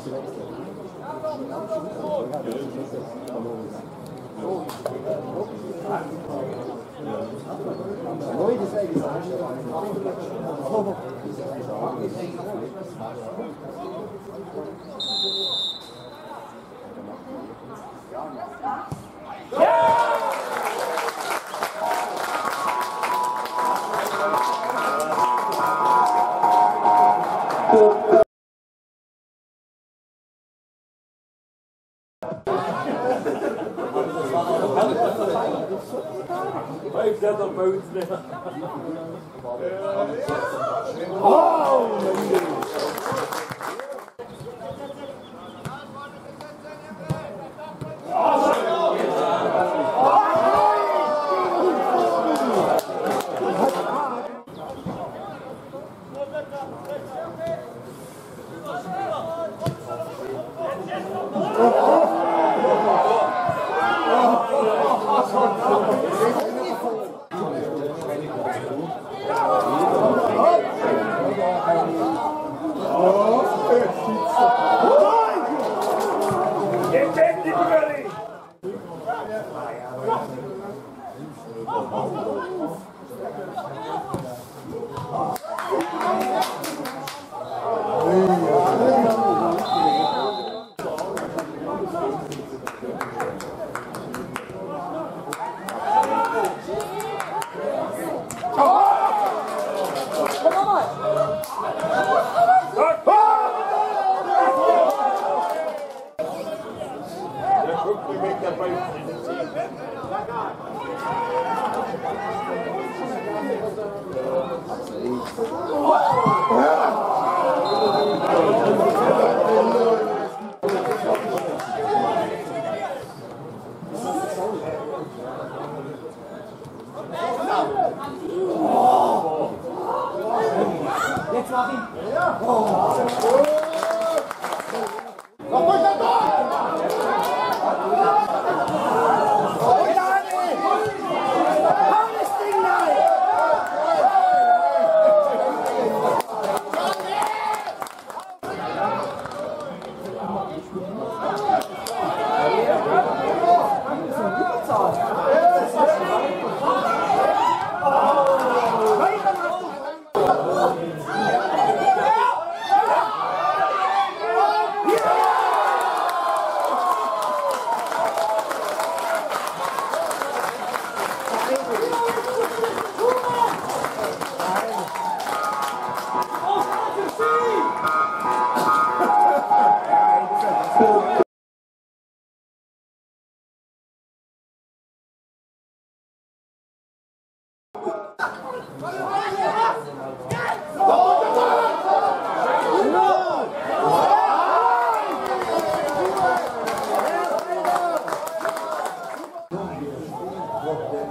すごいですね。Wave that up nicht. there. Boat. Attention, Donald! Lead in the zone. Oh,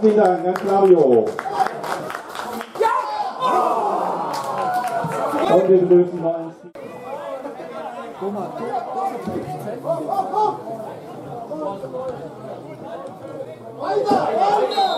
herzlichen Dank, ganz Claudio. Und wir begrüßen noch einen Weiter, weiter!